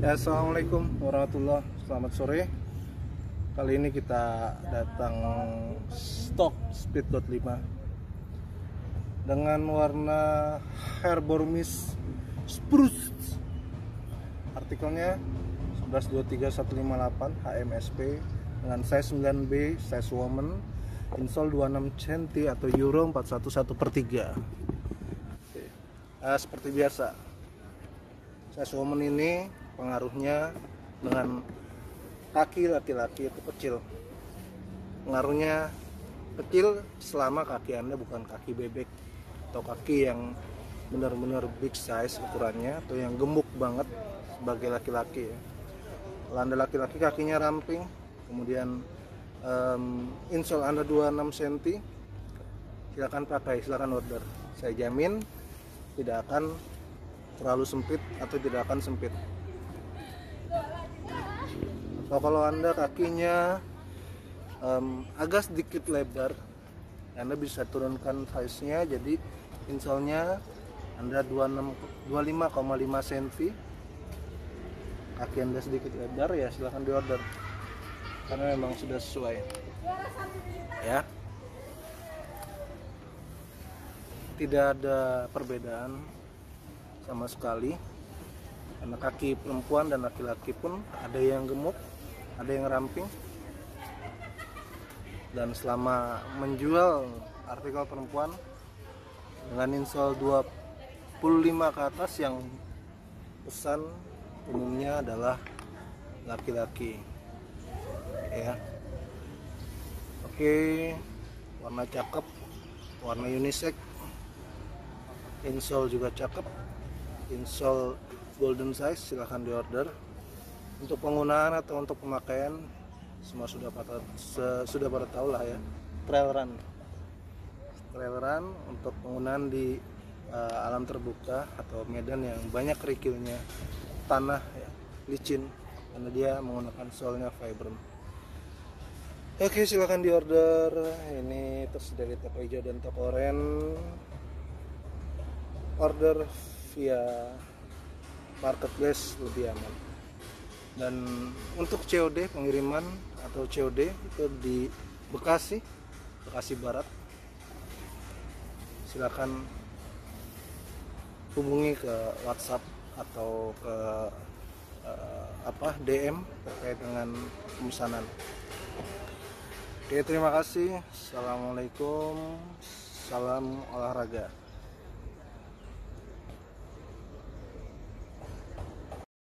Ya, Assalamualaikum warahmatullahi Selamat sore. Kali ini kita datang stok speedboat 5 Dengan warna Herbormis Spruce. Artikelnya 1123.158 HMSP Dengan size 9B, size woman Insole 26 cm atau Euro 411 per 3 Oke. Ah, Seperti biasa Size woman ini pengaruhnya dengan kaki laki-laki itu kecil. Pengaruhnya kecil selama kaki anda bukan kaki bebek atau kaki yang benar-benar big size ukurannya atau yang gemuk banget sebagai laki-laki ya. Kalau anda laki-laki kakinya ramping kemudian um, insole anda 26 cm silakan pakai silakan order. Saya jamin tidak akan terlalu sempit atau tidak akan sempit So, kalau anda kakinya em, agak sedikit lebar, anda bisa turunkan size nya jadi insolnya anda 26 25,5 cm. Kaki anda sedikit lebar ya silahkan diorder karena memang sudah sesuai. Ya. Tidak ada perbedaan sama sekali karena kaki perempuan dan laki-laki pun ada yang gemuk ada yang ramping. Dan selama menjual artikel perempuan dengan insol 25 ke atas yang pesan umumnya adalah laki-laki. Ya. Oke warna cakep warna unisex. Insole juga cakep. Insole golden size silahkan diorder untuk penggunaan atau untuk pemakaian semua sudah pada se- sudah pada tahu lah ya. Trail run. Trail run untuk penggunaan di eh, alam terbuka atau medan yang banyak kerikilnya tanah ya, licin. Karena dia menggunakan solnya Vibram Oke silahkan diorder. Ini tersedia di toko hijau dan toko oren order via marketplace lebih aman dan untuk COD pengiriman atau COD itu di Bekasi Bekasi Barat. Silakan hubungi ke WhatsApp atau ke eh, apa DM terkait dengan pemesanan. Oke terima kasih. Assalamualaikum. Salam olahraga